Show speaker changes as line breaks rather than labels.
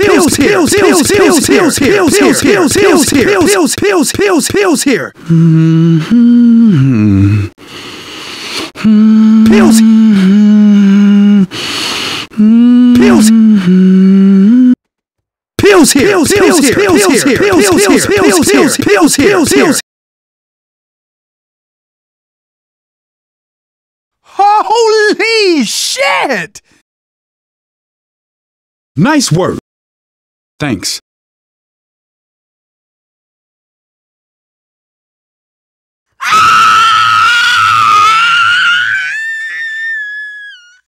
pills here, pills, pills, pills, pills here, pills here, pills, pills here, pills, pills, pills, pills here. Pills. Pills. Pills here, pills, pills here, pills here, pills, pills, pills, pills, pills here, pills.
Holy shit!
Nice work. Thanks.